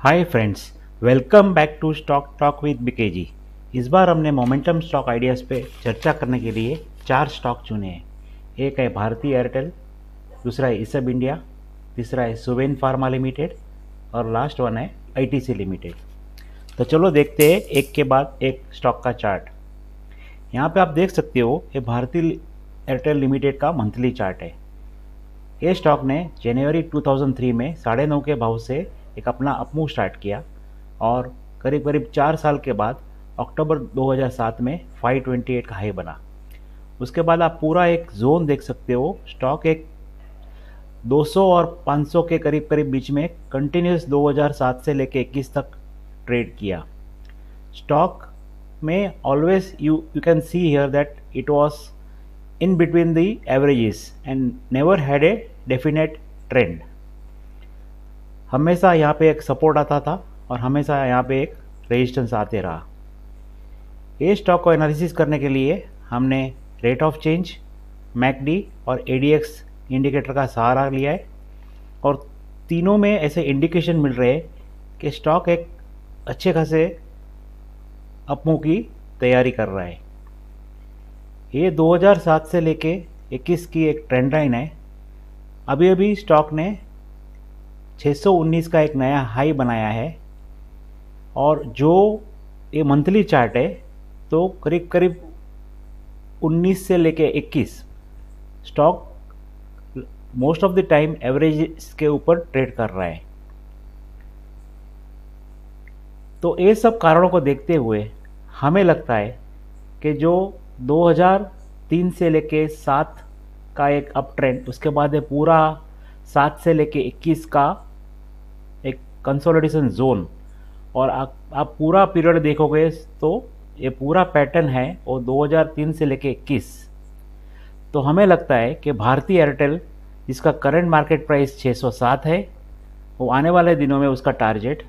Hi friends welcome back to stock talk with BKG इस बार हमने मोमेंटम स्टॉक आइडियाज़ पे चर्चा करने के लिए चार स्टॉक चुने हैं। एक है भारतीय एयरटेल दूसरा है इसब इंडिया तीसरा है सुवेन फार्मा लिमिटेड और लास्ट वन है आईटीसी लिमिटेड तो चलो देखते हैं एक के बाद एक स्टॉक का चार्ट यहाँ पे आप देख सकते हो ये भारतीय एयरटेल लिमिटेड का मंथली चार्ट है। ये स्टॉक ने जनवरी 2003 में साढ़े नौ के भाव से एक अपना अपमूव स्टार्ट किया और करीब करीब चार साल के बाद अक्टूबर 2007 में 528 का हाई बना। उसके बाद आप पूरा एक जोन देख सकते हो, स्टॉक एक 200 और 500 के करीब करीब बीच में कंटिन्यूस 2007 से लेके 21 तक ट्रेड किया। स्टॉक में always you you can see here that it was in between the averages and never had a definite trend हमेशा यहाँ पे एक सपोर्ट आता था और हमेशा यहाँ पे एक रेजिस्टेंस आते रहा। ये स्टॉक को एनालिसिस करने के लिए हमने रेट ऑफ़ चेंज मैकडी और एडीएक्स इंडिकेटर का सहारा लिया है। और तीनों में ऐसे इंडिकेशन मिल रहे हैं कि स्टॉक एक अच्छे खासे अपमू की तैयारी कर रहा है। ये 2007 से लेके 21 की एक ट्रेंड लाइन है। अभी अभी स्टॉक ने 619 का एक नया हाई बनाया है। और जो ये मंथली चार्ट है तो करीब करीब 19 से लेके 21 stock most of the time average के ऊपर ट्रेड कर रहा है। तो ये सब कारणों को देखते हुए हमें लगता है कि जो 2003 से लेके सात का एक अप ट्रेंड उसके बाद पूरा सात से लेके 21 का कंसोलिडेशन जोन और आप, आप पूरा पीरियड देखोगे तो ये पूरा पैटर्न है वो 2003 से लेके 21 तो हमें लगता है कि भारतीय एयरटेल जिसका करंट मार्केट प्राइस 607 है वो आने वाले दिनों में उसका टारगेट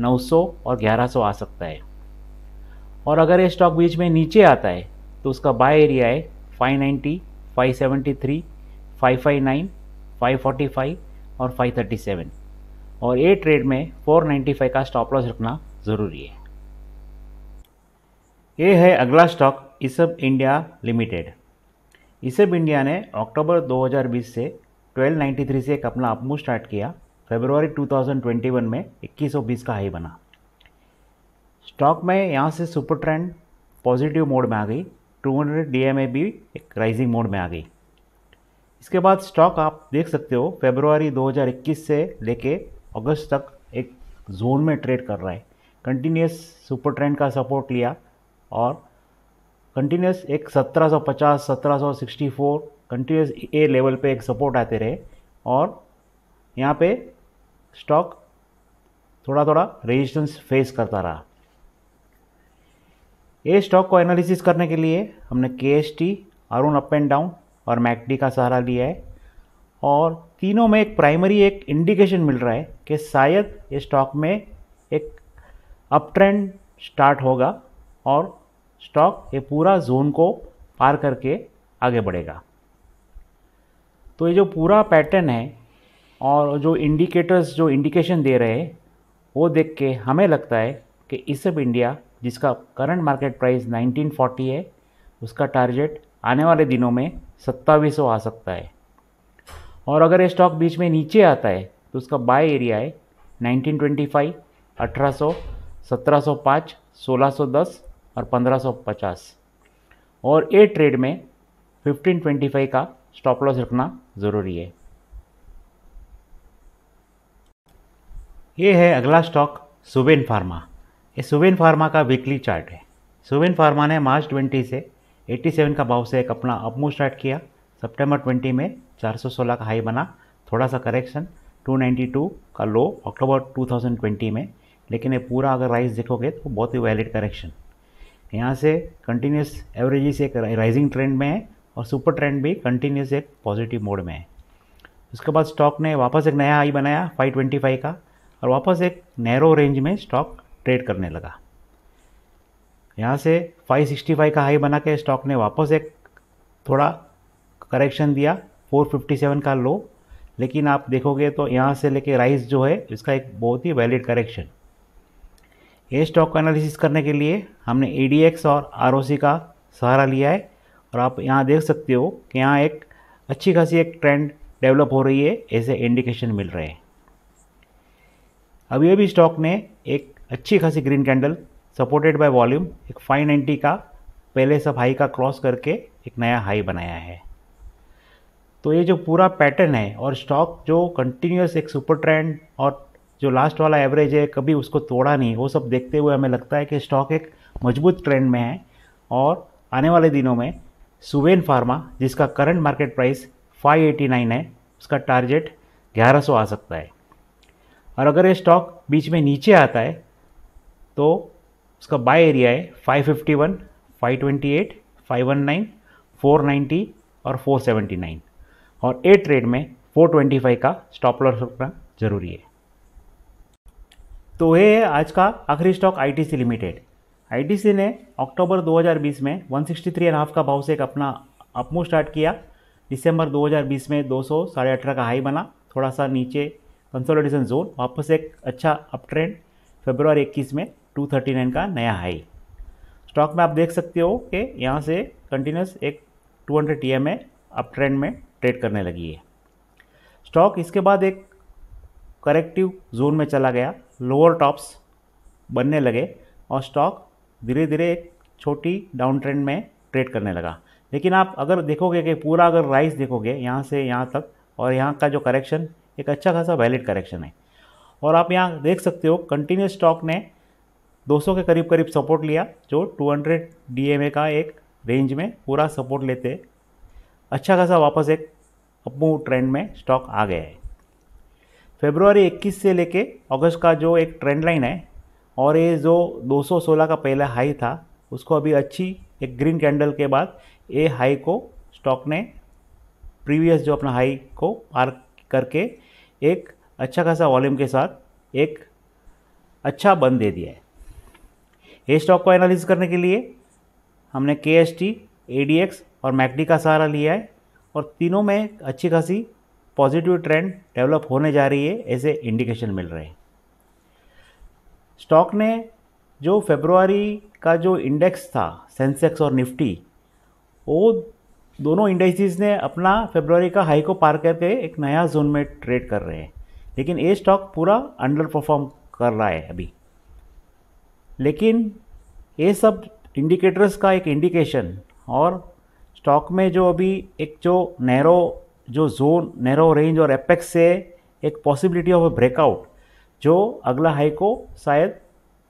900 और 1100 आ सकता है। और अगर ये स्टॉक बीच में नीचे आता है तो उसका बाय एरिया है 590, 573, 559, 545 और 537 और ए ट्रेड में 495 का स्टॉप लॉस रखना ज़रूरी है। ये है अगला स्टॉक इसब इंडिया लिमिटेड इसब इंडिया ने अक्टूबर 2020 से 1293 से एक अपना अपमूव स्टार्ट किया। फरवरी 2021 में 2120 का हाई बना। स्टॉक में यहाँ से सुपर ट्रेंड पॉजिटिव मोड में आ गई। 200 डीएमए भी एक राइजिंग मोड में आ गई। इसके बाद स्टॉक आप देख सकते हो फरवरी 2021 से लेके अगस्त तक एक जोन में ट्रेड कर रहा है। कंटिन्यूस सुपर ट्रेंड का सपोर्ट लिया और कंटिन्यूस एक 1750 1764 कंटिन्यूस ए लेवल पे एक सपोर्ट आते रहे और यहाँ पे स्टॉक थोड़ा थोड़ा रेजिस्टेंस फेस करता रहा। ये स्टॉक को एनालिसिस करने के लिए हमने K S T Aroon up and down और मैकडी का सहारा लिया है। और तीनों में एक प्राइमरी एक इंडिकेशन मिल रहा है कि शायद ये स्टॉक में एक अप ट्रेंड स्टार्ट होगा और स्टॉक ये पूरा जोन को पार करके आगे बढ़ेगा। तो ये जो पूरा पैटर्न है और जो इंडिकेटर्स जो इंडिकेशन दे रहे हैं, वो देख के हमें लगता है कि इस इसब इंडिया जिसका करंट मार्केट प्राइस 1940 है, उसका टारगेट आने वाले दिनों में सत्तावीस आ सकता है। और अगर ये स्टॉक बीच में नीचे आता है तो उसका बाय एरिया है 1925, 1800, 1705, 1610 और 1550 और ए ट्रेड में 1525 का स्टॉप लॉस रखना ज़रूरी है। ये है अगला स्टॉक सुवेन फार्मा ये सुवेन फार्मा का वीकली चार्ट है। सुवेन फार्मा ने मार्च 20 से 87 का भाव से एक अपना अपमूव स्टार्ट किया सितंबर 20 में 416 का हाई बना, थोड़ा सा करेक्शन 292 का लो अक्टूबर 2020 में, लेकिन ये पूरा अगर राइज देखोगे तो बहुत ही वैलिड करेक्शन यहाँ से कंटिन्यूस एवरेजेस एक राइजिंग ट्रेंड में है और सुपर ट्रेंड भी कंटिन्यूस एक पॉजिटिव मोड में है। उसके बाद स्टॉक ने वापस एक नया हाई बनाया 525 का, और वापस एक नैरो रेंज में स्टॉक ट्रेड करने लगा। यहाँ से 565 का हाई बना के स्टॉक ने वापस एक थोड़ा करेक्शन दिया 457 का लो, लेकिन आप देखोगे तो यहाँ से लेके राइस जो है, इसका एक बहुत ही वैलिड करेक्शन ये स्टॉक का एनालिसिस करने के लिए हमने एडीएक्स और आरओसी का सहारा लिया है, और आप यहाँ देख सकते हो कि यहाँ एक अच्छी खासी एक ट्रेंड डेवलप हो रही है, ऐसे इंडिकेशन मिल रहे हैं. अभी अभी स्टॉक ने एक अच्छी खासी green candle supported by volume एक फाइन का, पहले सब हाई का क्रॉस करके एक नया हाई बनाया है. तो ये जो पूरा पैटर्न है और स्टॉक जो कंटिन्यूस एक सुपर ट्रेंड और जो लास्ट वाला एवरेज है कभी उसको तोड़ा नहीं। वो सब देखते हुए हमें लगता है कि स्टॉक एक मज़बूत ट्रेंड में है। और आने वाले दिनों में सुवेन फार्मा जिसका करंट मार्केट प्राइस 589 है उसका टारगेट 1100 आ सकता है। और अगर ये स्टॉक बीच में नीचे आता है तो उसका बाय एरिया है 551, 528, 519, 490 और 479 और ए ट्रेड में 425 का स्टॉप लॉस रखना ज़रूरी है। तो ये है आज का आखिरी स्टॉक आईटीसी लिमिटेड आईटीसी ने अक्टूबर 2020 में 163 एंड हाफ़ का भाव से एक अपना अपमूव स्टार्ट किया। दिसंबर 2020 में दो सौ साढ़े अठारह का हाई बना। थोड़ा सा नीचे कंसोलिडेशन जोन वापस एक अच्छा अप ट्रेंड फेब्रुआरी 21 में 239 का नया हाई स्टॉक में आप देख सकते हो कि यहाँ से कंटिन्यूस एक 200 टी एम अप ट्रेंड में ट्रेड करने लगी है। स्टॉक इसके बाद एक करेक्टिव जोन में चला गया, लोअर टॉप्स बनने लगे और स्टॉक धीरे धीरे एक छोटी डाउन ट्रेंड में ट्रेड करने लगा। लेकिन आप अगर देखोगे कि पूरा अगर राइस देखोगे, यहाँ से यहाँ तक और यहाँ का जो करेक्शन, एक अच्छा खासा वैलिड करेक्शन है। और आप यहाँ देख सकते हो कंटिन्यूस स्टॉक ने 200 के करीब करीब सपोर्ट लिया, जो 200 डीएमए का एक रेंज में पूरा सपोर्ट लेते अच्छा खासा वापस एक अपमूव ट्रेंड में स्टॉक आ गया है। फेब्रुआरी 21 से लेके अगस्त का जो एक ट्रेंड लाइन है, और ये जो 216 का पहला हाई था, उसको अभी अच्छी एक ग्रीन कैंडल के बाद ये हाई को स्टॉक ने प्रीवियस जो अपना हाई को पार करके एक अच्छा खासा वॉल्यूम के साथ एक अच्छा बंद दे दिया है। ये स्टॉक को एनालिसिस करने के लिए हमने K S T A D X और मैकडी का सहारा लिया है और तीनों में अच्छी खासी पॉजिटिव ट्रेंड डेवलप होने जा रही है, ऐसे इंडिकेशन मिल रहे हैं। स्टॉक ने जो फेब्रुआरी का जो इंडेक्स था सेंसेक्स और निफ्टी वो दोनों इंडेक्सिस ने अपना फेब्रुआरी का हाई को पार करके एक नया जोन में ट्रेड कर रहे हैं। लेकिन ये स्टॉक पूरा अंडर परफॉर्म कर रहा है अभी। लेकिन ये सब इंडिकेटर्स का एक इंडिकेशन और स्टॉक में जो अभी एक जो नैरो जो जोन नैरो रेंज और एपेक्स से एक पॉसिबिलिटी ऑफ़ ब्रेकआउट जो अगला हाई को शायद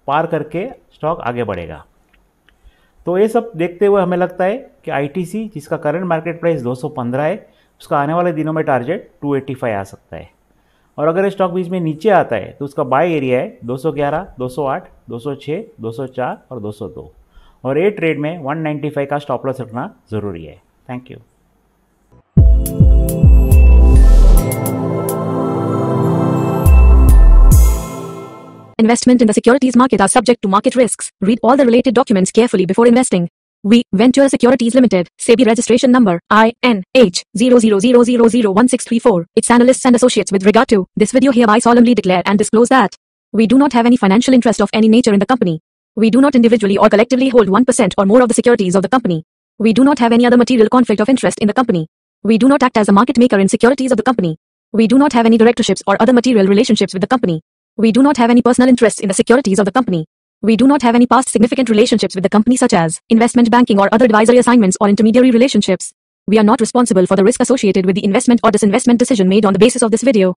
पार करके स्टॉक आगे बढ़ेगा। तो ये सब देखते हुए हमें लगता है कि आईटीसी जिसका करंट मार्केट प्राइस 215 है उसका आने वाले दिनों में टारगेट 285 आ सकता है। और अगर स्टॉक बीच में नीचे आता है तो उसका बाय एरिया है 211, 208, 206, 204 और 202 और ए ट्रेड में 195 का स्टॉप लॉस रखना ज़रूरी है thank you Investment in the securities market are subject to market risks. Read all the related documents carefully before investing. We, Venture Securities Limited, SEBI registration number, INH 00001634, its analysts and associates with regard to this video hereby solemnly declare and disclose that we do not have any financial interest of any nature in the company. We do not individually or collectively hold 1% or more of the securities of the company. We do not have any other material conflict of interest in the company. We do not act as a market maker in securities of the company. We do not have any directorships or other material relationships with the company. We do not have any personal interests in the securities of the company. We do not have any past significant relationships with the company such as investment banking or other advisory assignments or intermediary relationships. We are not responsible for the risk associated with the investment or disinvestment decision made on the basis of this video.